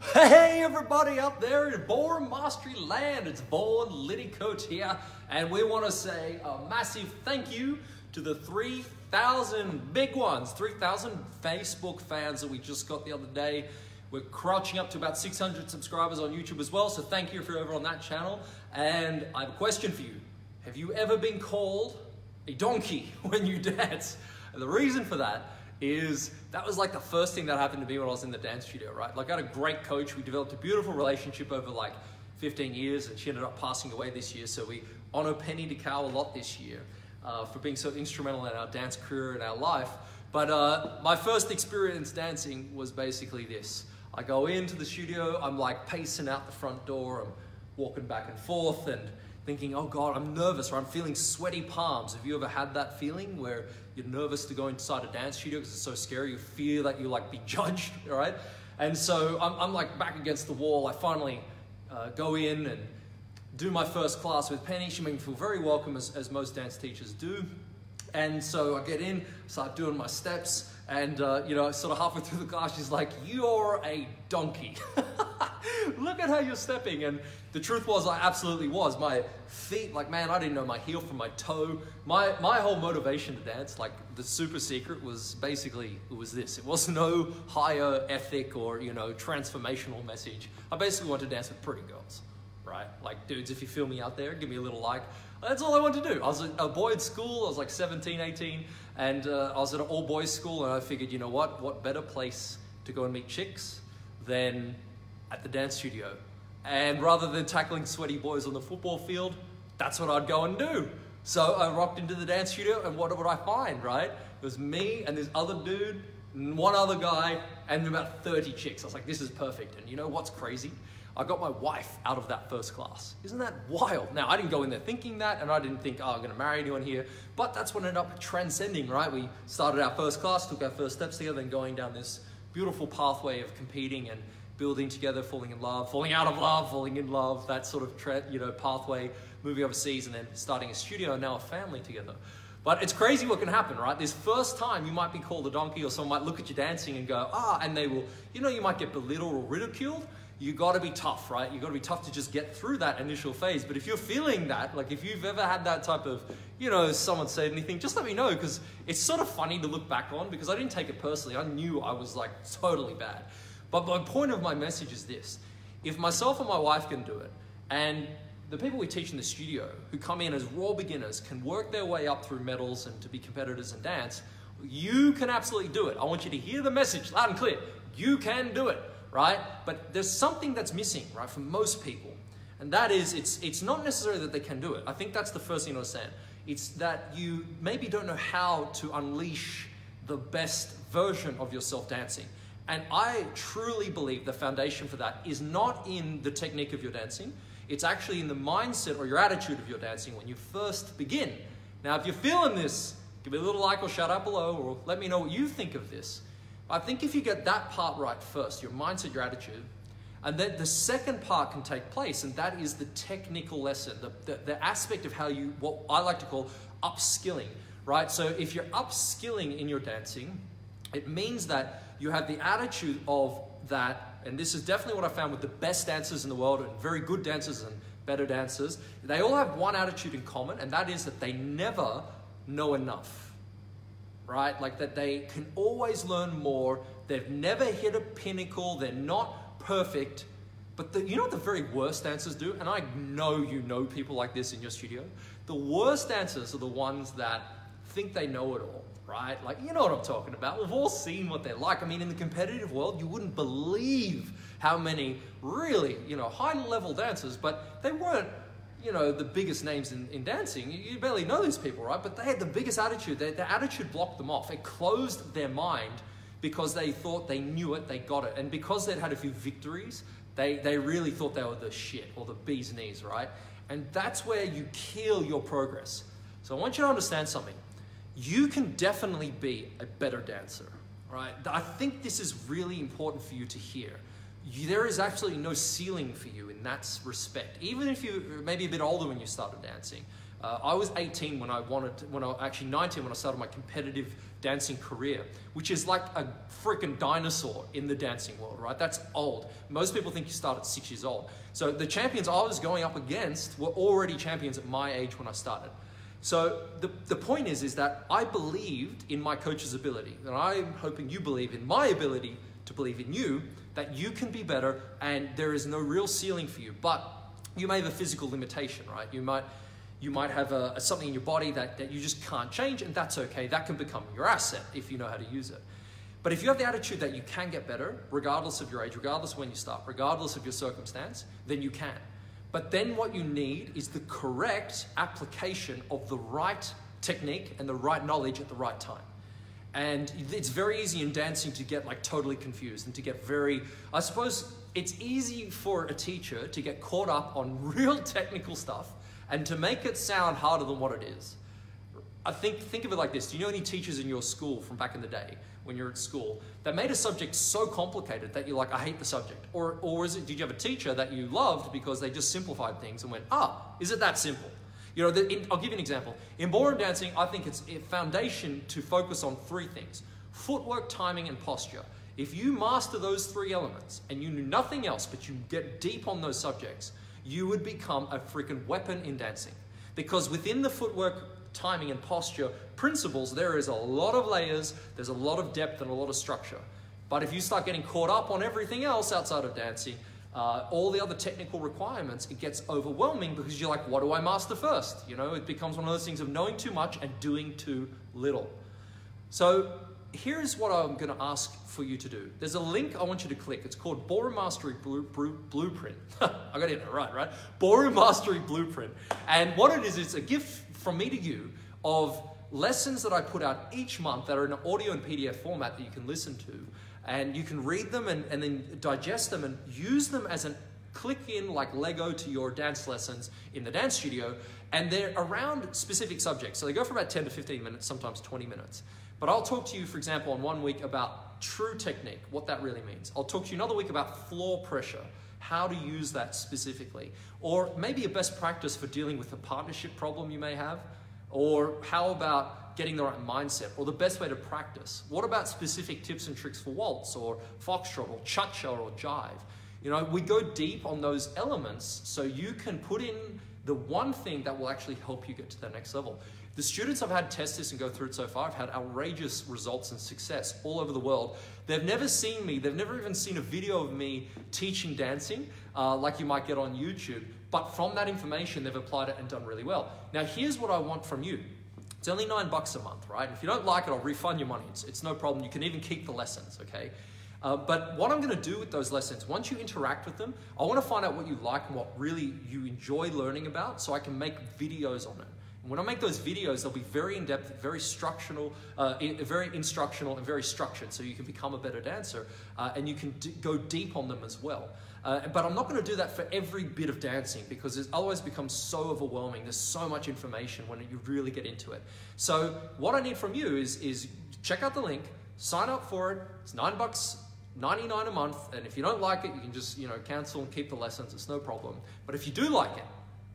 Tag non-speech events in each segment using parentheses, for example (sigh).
Hey everybody up there in Ballroom Mastery Land, it's Vaughan Liddicoat here, and we want to say a massive thank you to the 3,000 big ones, 3,000 Facebook fans that we just got the other day. We're crouching up to about 600 subscribers on YouTube as well, so thank you if you're over on that channel. And I have a question for you. Have you ever been called a donkey (laughs) when you dance? And the reason for that is that was like the first thing that happened to me when I was in the dance studio, right? Like I had a great coach. We developed a beautiful relationship over like 15 years and she ended up passing away this year. So we honor Penny DeCow a lot this year uh, for being so instrumental in our dance career and our life. But uh, my first experience dancing was basically this. I go into the studio, I'm like pacing out the front door, I'm walking back and forth and thinking, oh God, I'm nervous or I'm feeling sweaty palms. Have you ever had that feeling where you're nervous to go inside a dance studio because it's so scary? You feel that you like be judged, (laughs) right? And so I'm, I'm like back against the wall. I finally uh, go in and do my first class with Penny. She made me feel very welcome as, as most dance teachers do. And so I get in, start doing my steps, and uh, you know, sort of halfway through the class, she's like, "You're a donkey. (laughs) (laughs) Look at how you're stepping." And the truth was, I absolutely was. My feet, like man, I didn't know my heel from my toe. My my whole motivation to dance, like the super secret, was basically it was this. It was no higher ethic or you know transformational message. I basically wanted to dance with pretty girls, right? Like dudes, if you feel me out there, give me a little like. That's all I wanted to do. I was a, a boy at school. I was like 17, 18, and uh, I was at an all boys school. And I figured, you know what? What better place to go and meet chicks than at the dance studio? And rather than tackling sweaty boys on the football field, that's what I'd go and do. So I rocked into the dance studio, and what would I find, right? It was me and this other dude, and one other guy, and about 30 chicks. I was like, this is perfect. And you know what's crazy? I got my wife out of that first class. Isn't that wild? Now, I didn't go in there thinking that, and I didn't think, oh, I'm going to marry anyone here. But that's what ended up transcending, right? We started our first class, took our first steps together, and going down this beautiful pathway of competing and building together, falling in love, falling out of love, falling in love, that sort of you know pathway, moving overseas, and then starting a studio and now a family together. But it's crazy what can happen, right? This first time you might be called a donkey, or someone might look at you dancing and go, ah, and they will, you know, you might get belittled or ridiculed you got to be tough, right? You got to be tough to just get through that initial phase. But if you're feeling that, like if you've ever had that type of, you know, someone said anything, just let me know because it's sort of funny to look back on because I didn't take it personally. I knew I was like totally bad. But my point of my message is this: if myself and my wife can do it, and the people we teach in the studio who come in as raw beginners can work their way up through medals and to be competitors in dance, you can absolutely do it. I want you to hear the message loud and clear. You can do it right? But there's something that's missing, right, for most people. And that is, it's, it's not necessarily that they can do it. I think that's the first thing to understand. It's that you maybe don't know how to unleash the best version of yourself dancing. And I truly believe the foundation for that is not in the technique of your dancing, it's actually in the mindset or your attitude of your dancing when you first begin. Now, if you're feeling this, give me a little like or shout out below, or let me know what you think of this. I think if you get that part right first, your mindset, your attitude, and then the second part can take place, and that is the technical lesson, the, the, the, aspect of how you, what I like to call upskilling, right? So if you're upskilling in your dancing, it means that you have the attitude of that, and this is definitely what I found with the best dancers in the world, and very good dancers and better dancers, they all have one attitude in common, and that is that they never know enough right? Like that they can always learn more. They've never hit a pinnacle. They're not perfect. But the, you know what the very worst dancers do? And I know you know people like this in your studio. The worst dancers are the ones that think they know it all, right? Like, you know what I'm talking about. We've all seen what they're like. I mean, in the competitive world, you wouldn't believe how many really, you know, high level dancers, but they weren't you know, the biggest names in, in dancing, you barely know these people, right? But they had the biggest attitude. Their, their attitude blocked them off. It closed their mind because they thought they knew it, they got it. And because they'd had a few victories, they, they really thought they were the shit or the bee's knees, right? And that's where you kill your progress. So I want you to understand something. You can definitely be a better dancer, right? I think this is really important for you to hear there is absolutely no ceiling for you in that respect. Even if you maybe a bit older when you started dancing. Uh, I was 18 when I wanted, to, when I actually 19 when I started my competitive dancing career, which is like a freaking dinosaur in the dancing world, right? That's old. Most people think you start at six years old. So the champions I was going up against were already champions at my age when I started. So the, the point is, is that I believed in my coach's ability, and I'm hoping you believe in my ability to believe in you, that you can be better and there is no real ceiling for you. But you may have a physical limitation, right? You might, you might have a, a something in your body that, that you just can't change, and that's okay. That can become your asset if you know how to use it. But if you have the attitude that you can get better, regardless of your age, regardless of when you start, regardless of your circumstance, then you can. But then what you need is the correct application of the right technique and the right knowledge at the right time. And it's very easy in dancing to get like totally confused and to get very, I suppose it's easy for a teacher to get caught up on (laughs) real technical stuff and to make it sound harder than what it is. I think, think of it like this. Do you know any teachers in your school from back in the day when you're at school that made a subject so complicated that you're like, I hate the subject? Or, or is it, did you have a teacher that you loved because they just simplified things and went, ah, is it that simple? You know, the, in, I'll give you an example. In ballroom dancing, I think it's a foundation to focus on three things. Footwork, timing, and posture. If you master those three elements and you knew nothing else, but you get deep on those subjects, you would become a freaking weapon in dancing. Because within the footwork, timing and posture principles, there is a lot of layers, there's a lot of depth and a lot of structure. But if you start getting caught up on everything else outside of dancing, uh, all the other technical requirements, it gets overwhelming because you're like, what do I master first? You know, it becomes one of those things of knowing too much and doing too little. So here's what I'm going to ask for you to do. There's a link I want you to click. It's called Ballroom Mastery Blueprint. (laughs) I got it right, right? Ballroom Mastery Blueprint. And what it is, it's a gift from me to you of lessons that I put out each month that are in audio and PDF format that you can listen to. And you can read them and, and then digest them and use them as an click in like Lego to your dance lessons in the dance studio. And they're around specific subjects. So they go for about 10 to 15 minutes, sometimes 20 minutes. But I'll talk to you, for example, on one week about true technique, what that really means. I'll talk to you another week about floor pressure, how to use that specifically. Or maybe a best practice for dealing with a partnership problem you may have. Or how about getting the right mindset or the best way to practice? What about specific tips and tricks for waltz or foxtrot or cha-cha or jive? You know, we go deep on those elements so you can put in the one thing that will actually help you get to that next level. The students I've had test this and go through it so far have had outrageous results and success all over the world. They've never seen me, they've never even seen a video of me teaching dancing uh, like you might get on YouTube. But from that information, they've applied it and done really well. Now, here's what I want from you. It's only nine bucks a month, right? If you don't like it, I'll refund your money. It's, it's no problem. You can even keep the lessons, okay? Uh, but what I'm going to do with those lessons, once you interact with them, I want to find out what you like and what really you enjoy learning about so I can make videos on it. When I make those videos, they'll be very in-depth, very structural, uh, in, very instructional, and very structured, so you can become a better dancer, uh, and you can go deep on them as well. Uh, but I'm not going to do that for every bit of dancing because it always becomes so overwhelming. There's so much information when you really get into it. So what I need from you is, is check out the link, sign up for it. It's nine bucks 99 a month, and if you don't like it, you can just you know cancel and keep the lessons. It's no problem. But if you do like it,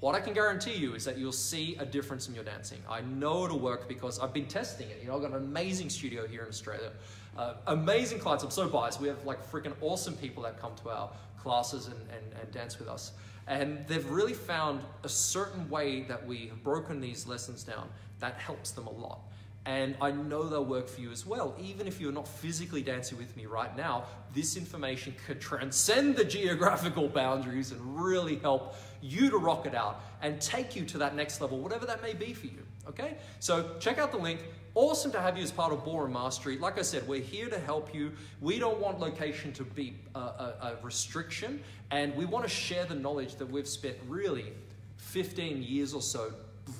what I can guarantee you is that you'll see a difference in your dancing. I know it'll work because I've been testing it. You know, I've got an amazing studio here in Australia. Uh, amazing clients. I'm so biased. We have like freaking awesome people that come to our classes and, and, and dance with us. And they've really found a certain way that we have broken these lessons down that helps them a lot. And I know they'll work for you as well. Even if you're not physically dancing with me right now, this information could transcend the geographical boundaries and really help you to rock it out and take you to that next level, whatever that may be for you. Okay? So check out the link. Awesome to have you as part of Ballroom Mastery. Like I said, we're here to help you. We don't want location to be a, a, a restriction, and we want to share the knowledge that we've spent really 15 years or so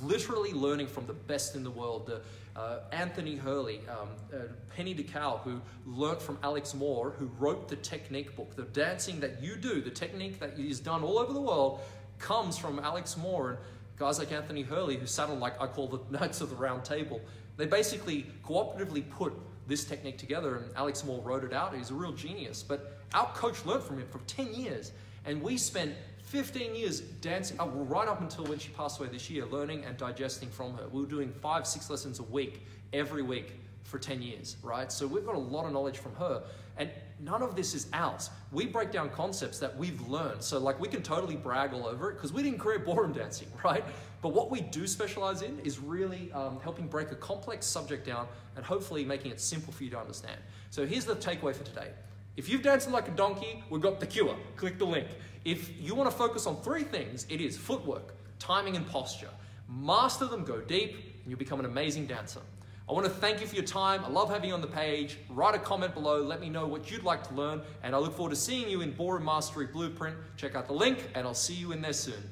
literally learning from the best in the world. Uh, Anthony Hurley, um, uh, Penny DeCal, who learnt from Alex Moore, who wrote the technique book. The dancing that you do, the technique that is done all over the world, comes from Alex Moore and guys like Anthony Hurley, who sat on, like I call the (laughs) Knights of the Round Table. They basically cooperatively put this technique together, and Alex Moore wrote it out. He's a real genius. But our coach learned from him for 10 years, and we spent 15 years dancing, uh, right up until when she passed away this year, learning and digesting from her. We were doing five, six lessons a week, every week, for 10 years, right? So we've got a lot of knowledge from her. And none of this is ours. We break down concepts that we've learned. So, like, we can totally brag all over it because we didn't create ballroom dancing, (laughs) right? But what we do specialize in is really um, helping break a complex subject down and hopefully making it simple for you to understand. So, here's the takeaway for today. If you've danced like a donkey, we've got the cure. Click the link. If you want to focus on three things, it is footwork, timing, and posture. Master them, go deep, and you'll become an amazing dancer. I want to thank you for your time. I love having you on the page. Write a comment below. Let me know what you'd like to learn. And I look forward to seeing you in Ballroom Mastery Blueprint. Check out the link, and I'll see you in there soon.